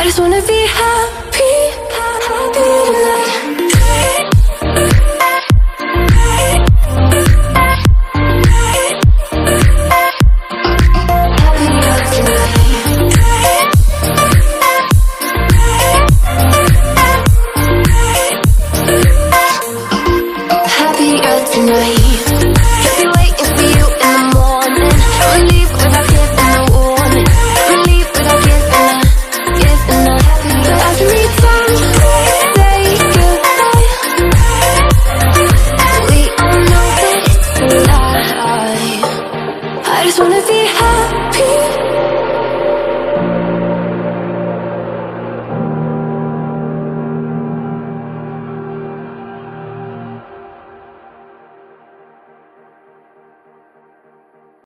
I just wanna be happy, happy tonight. tonight wanna be happy.